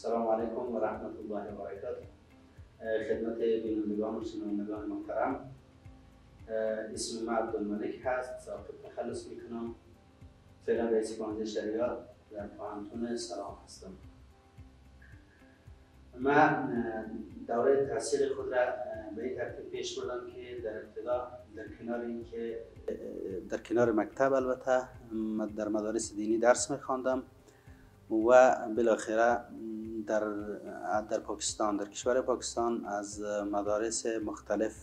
السلام علیکم و رحمت الله و برکاته خدمت بینندگان و شنوندگان محترم. اسم ما عبدالملک هست صاحب تخلص می‌کنم. فعلا رئیس پانزه شریعت در پانتون سلام هستم. من دوره تحصیل خود را به این ترتیب پیش بردم که در ابتدا در کنار اینکه در کنار مکتب البته در مدارس دینی درس میخواندم و بالاخره در در پاکستان در کشور پاکستان از مدارس مختلف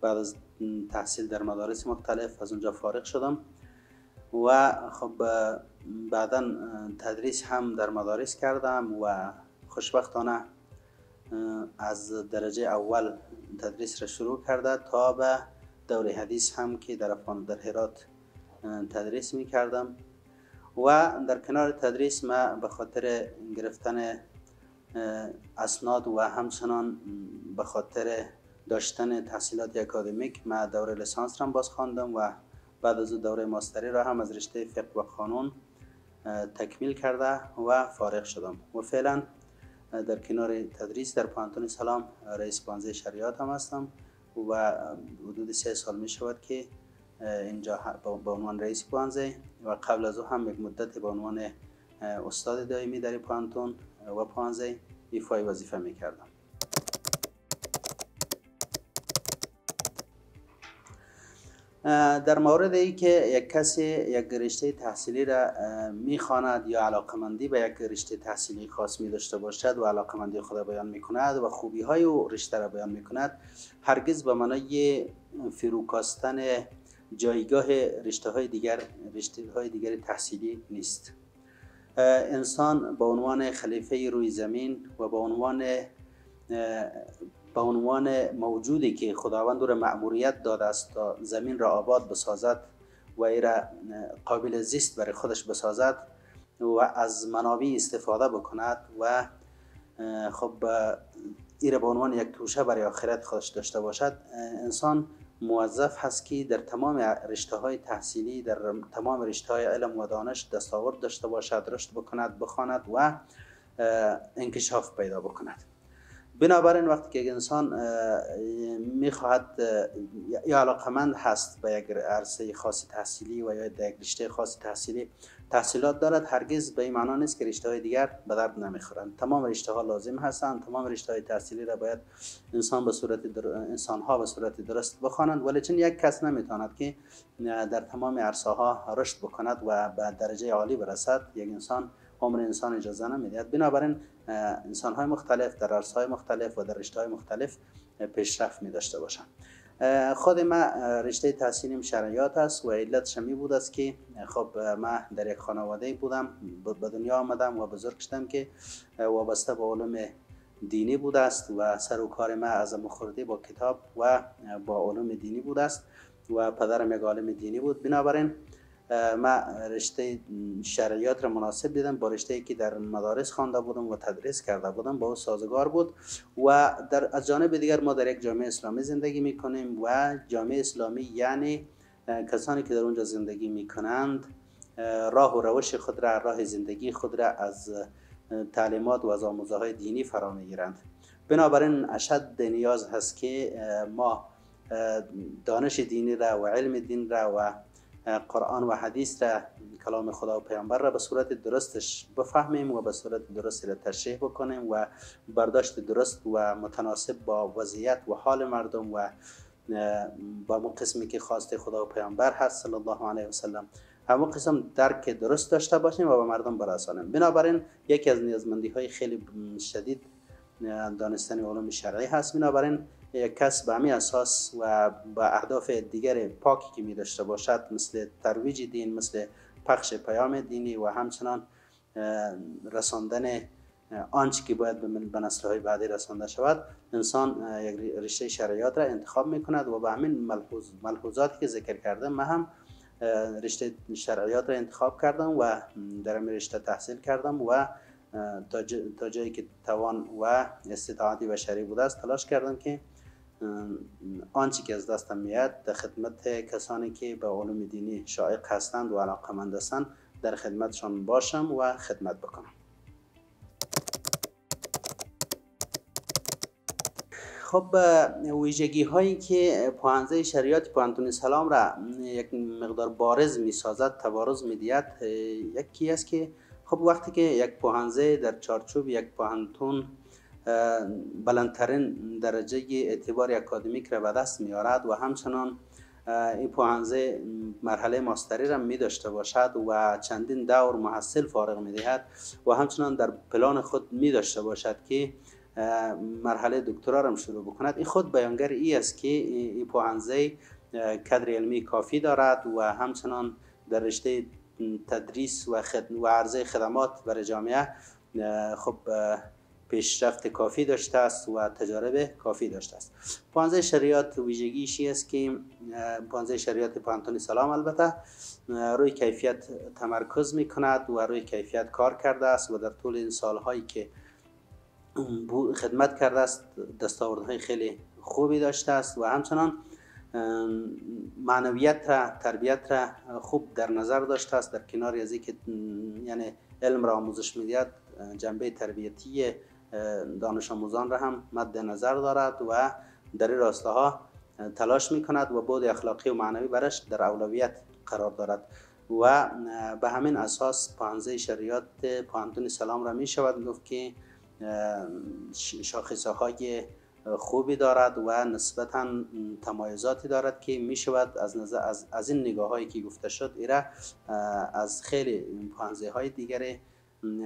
بعد از تحصیل در مدارس مختلف از اونجا فارغ شدم و خب بعدا تدریس هم در مدارس کردم و خوشبختانه از درجه اول تدریس را شروع کرده تا به دوره حدیث هم که در افغان در هرات تدریس می کردم و در کنار تدریس ما به خاطر گرفتن اسناد و همچنان به خاطر داشتن تحصیلات اکادمیک ما دوره لیسانس را باز خواندم و بعد از دوره ماستری را هم از رشته فقه و قانون تکمیل کرده و فارغ شدم. و فعلا در کنار تدریس در پانتون سلام رئیس پانزه شریعت هم هستم و حدود سه سال می شود که اینجا به عنوان رئیس پانزه و قبل از او هم یک مدت به عنوان استاد دائمی در پانتون و پانزه ایفای وظیفه می کردم. در مورد ای که یک کسی یک رشته تحصیلی را می‌خواند یا علاقمندی به یک رشته تحصیلی خاص می داشته باشد و علاقمندی خود بیان می کند و خوبی های او رشته را بیان می کند هرگز به معنای فروکاستن جایگاه رشته های دیگر رشته های دیگر تحصیلی نیست. انسان به عنوان خلیفه روی زمین و به عنوان به عنوان موجودی که خداوند را مأموریت داده است تا زمین را آباد بسازد و ای را قابل زیست برای خودش بسازد و از منابع استفاده بکند و خب ای را به عنوان یک توشه برای آخرت خودش داشته باشد انسان موظف هست که در تمام رشته های تحصیلی در تمام رشته های علم و دانش دستاورد داشته باشد رشد بکند بخواند و انکشاف پیدا بکند. بنابراین وقتی که انسان می‌خواهد یا علاقمند هست به یک عرصه خاص تحصیلی و یا یک رشته خاص تحصیلی تحصیلات دارد هرگز به این معنا نیست که رشته های دیگر به درد نمی‌خورند. تمام رشته ها لازم هستند. تمام رشته های تحصیلی را باید انسان به صورت در... انسان ها به صورت درست بخوانند. ولی چون یک کس نمی‌تواند که در تمام عرصه ها رشد بکند و به درجه عالی برسد یک انسان عمر انسان اجازه نمی‌دهد. بنابراین انسان های مختلف در عرصه های مختلف و در رشته های مختلف پیشرفت می داشته باشند. خود ما رشته تحصیلیم شرعیات است و علتش می بود است که خب ما در یک خانواده بودم به دنیا آمدم و بزرگ شدم که وابسته به علوم دینی بود است و سر و کار ما از مخوردی با کتاب و با علوم دینی بود است و پدرم یک عالم دینی بود. بنابراین ما رشته شرعیات را مناسب دیدم با رشته که در مدارس خوانده بودم و تدریس کرده بودم با او سازگار بود و در از جانب دیگر ما در یک جامعه اسلامی زندگی می کنیم و جامعه اسلامی یعنی کسانی که در اونجا زندگی می کنند راه و روش خود را راه زندگی خود را از تعلیمات و از آموزه های دینی فرا می گیرند بنابراین اشد نیاز هست که ما دانش دینی را و علم دین را و قرآن و حدیث را کلام خدا و پیامبر را به صورت درستش بفهمیم و به صورت درست را تشریح بکنیم و برداشت درست و متناسب با وضعیت و حال مردم و با اون قسمی که خواست خدا و پیامبر هست صلی الله علیه و سلم. همون قسم درک درست داشته باشیم و به مردم برسانیم. بنابراین یکی از نیازمندی های خیلی شدید دانستن علوم شرعی هست. بنابراین کس به همین اساس و با اهداف دیگر پاکی که می داشته باشد مثل ترویج دین مثل پخش پیام دینی و همچنان رساندن آنچه که باید به نسل های بعدی رسانده شود انسان یک رشته شرعیات را انتخاب می کند و به همین ملحوظ ملحوظاتی که ذکر کرده من هم رشته شرعیات را انتخاب کردم و در این رشته تحصیل کردم و تا جایی که توان و استطاعتی بشری بوده است تلاش کردم که آنچه که از دستم میاد در خدمت کسانی که به علوم دینی شایق هستند و علاقمند هستند در خدمتشان باشم و خدمت بکنم. خب ویژگی هایی که پانزه شریعت پانتون سلام را یک مقدار بارز می سازد تبارز می دید یکی است که خب وقتی که یک پانزه در چارچوب یک پانتون بلندترین درجه اعتبار اکادمیک را به دست می آرد و همچنان این پوهنزه مرحله ماستری را می داشته باشد و چندین دور محصل فارغ می دهد و همچنان در پلان خود می داشته باشد که مرحله دکترا را شروع بکند این خود بیانگر ای است که این پوهنزه کدر علمی کافی دارد و همچنان در رشته تدریس و. و عرضه خدمات برای جامعه خب پیشرفت کافی داشته است و تجارب کافی داشته است. پانزه شریعت ویژگیشی است که پانزه شریعت پانتونی سلام البته روی کیفیت تمرکز می کند و روی کیفیت کار کرده است و در طول این سالهایی که خدمت کرده است دستاوردهای خیلی خوبی داشته است و همچنان معنویت را تربیت را خوب در نظر داشته است. در کنار از که یعنی علم را آموزش می‌دهد جنبه تربیتی دانش آموزان را هم مد نظر دارد و در این ها تلاش می کند و بود اخلاقی و معنوی برش در اولویت قرار دارد و به همین اساس پانزه شریعت پانتون سلام را می شود گفت که شاخصه های خوبی دارد و نسبتا تمایزاتی دارد که می شود از, نظر از, از این نگاه هایی که گفته شد ایره از خیلی پانزه های دیگر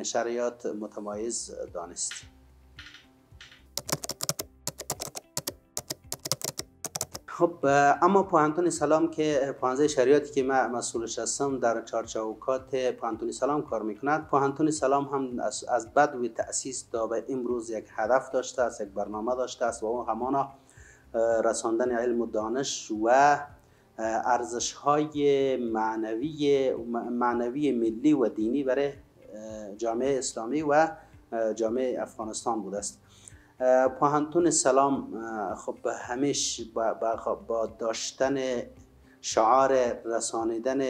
شریعت متمایز دانست. خب اما پوهنتون سلام که پوهنزه شریعتی که من مسئولش هستم در چارچوکات پوهنتون سلام کار می‌کند. پوهنتون سلام هم از, از بد و تأسیس تا به امروز یک هدف داشته است یک برنامه داشته است و اون همانا رساندن علم و دانش و ارزش های معنوی معنوی ملی و دینی برای جامعه اسلامی و جامعه افغانستان بوده است. پاهنتون سلام خب همیش با, با داشتن شعار رسانیدن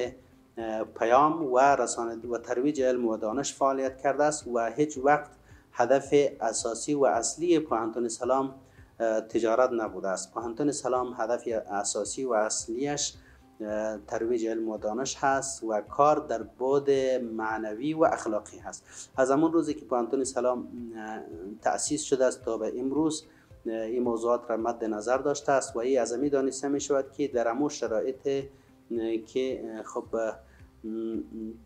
پیام و رسانید و ترویج علم و دانش فعالیت کرده است و هیچ وقت هدف اساسی و اصلی پاهنتون سلام تجارت نبوده است. پاهنتون سلام هدف اساسی و اصلیش ترویج علم و دانش هست و کار در بعد معنوی و اخلاقی هست. از همون روزی که پوهنتون سلام تأسیس شده است تا به امروز این موضوعات را مد نظر داشته است و این از دانسته می شود که در همو شرایط که خب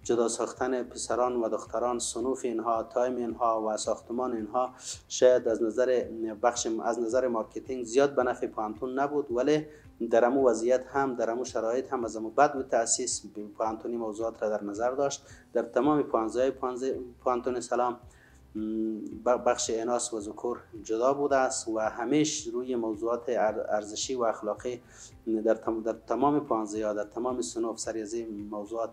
جدا ساختن پسران و دختران صنوف اینها تایم اینها و ساختمان اینها شاید از نظر بخش از نظر marketing زیاد به نفع پوهنتون نبود ولی در امو وضعیت هم در امو شرایط هم از امو بد و تاسیس پانتونی موضوعات را در نظر داشت. در تمام پانزه پانتون سلام. بخش اناس و ذکور جدا بوده است و همیش روی موضوعات ارزشی و اخلاقی در, در تمام پانزه یا در تمام سنوف سری از این موضوعات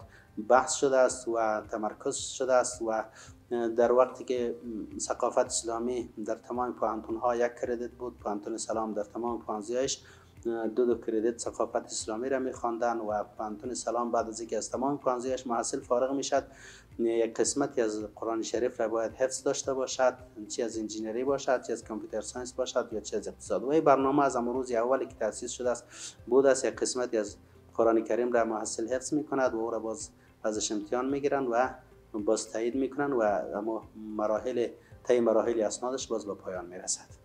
بحث شده است و تمرکز شده است و در وقتی که ثقافت اسلامی در تمام پانتون ها یک کردیت بود پانتون سلام در تمام پانزیهش دو دو credit ثقافت اسلامی را میخواندن و پوهنتون سلام بعد از اینکه از تمام پوهنځی‌هایش محصل فارغ می‌شد. یک قسمتی از قرآن شریف را باید حفظ داشته باشد. چی از انجینری باشد چی از computer science باشد یا چی از اقتصاد. و این برنامه از امروز اولی که تاسیس شده است بود است. یک قسمتی از قرآن کریم را محصل حفظ می کند و او را باز ازش امتحان می‌گیرن و باز تایید می‌کنن و اما مراحل طی مراحل اسنادش باز به پایان می‌رسد.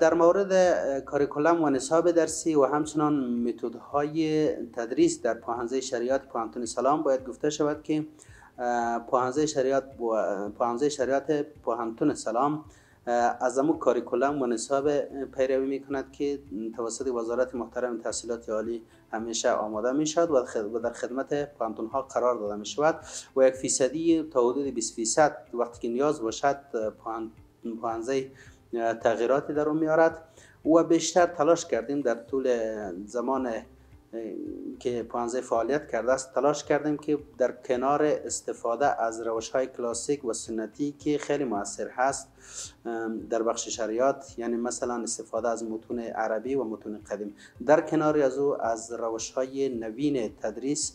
در مورد کاریکولم و نصاب درسی و همچنان متدهای تدریس در پاهنزه شریعت پانتون سلام باید گفته شود که پاهنزه شریعت پاهنزه شریعت پاهنتون سلام از امو کاریکولم و نصاب پیروی می کند که توسط وزارت محترم تحصیلات عالی همیشه آماده می شود و در خدمت پانتون ها قرار داده می شود و یک فیصدی تا حدود 20 فیصد وقتی که نیاز باشد پاهنزه تغییراتی در اون میارد و بیشتر تلاش کردیم در طول زمان که پانزه فعالیت کرده است تلاش کردیم که در کنار استفاده از روش های کلاسیک و سنتی که خیلی موثر هست در بخش شریعت یعنی مثلا استفاده از متون عربی و متون قدیم. در کنار از او از روش های نوین تدریس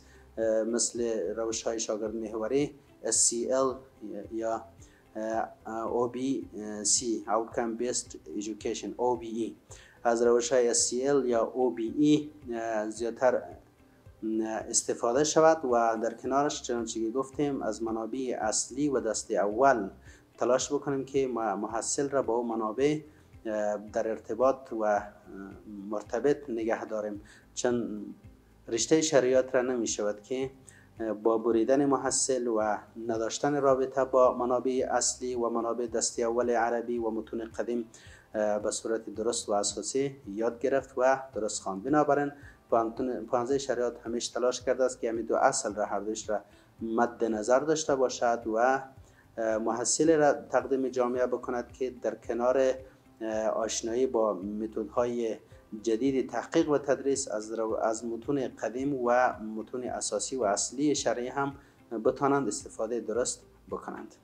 مثل روش های شاگرد محوری SCL یا OBC Outcome Based Education OBE از روش های SCL یا OBE زیادتر استفاده شود و در کنارش چنانچه گفتیم از منابع اصلی و دست اول تلاش بکنیم که محصل را با منابع در ارتباط و مرتبط نگه داریم. چون رشته شریعت را نمی شود که با بریدن محصل و نداشتن رابطه با منابع اصلی و منابع دستی اول عربی و متون قدیم به صورت درست و اساسی یاد گرفت و درست خواند بنابراین پانزه شریعت همیشه تلاش کرده است که همین دو اصل را هر دوش را مد نظر داشته باشد و محصل را تقدیم جامعه بکند که در کنار آشنایی با متدهای جدید تحقیق و تدریس از, از متون قدیم و متون اساسی و اصلی شرعی هم بتانند استفاده درست بکنند.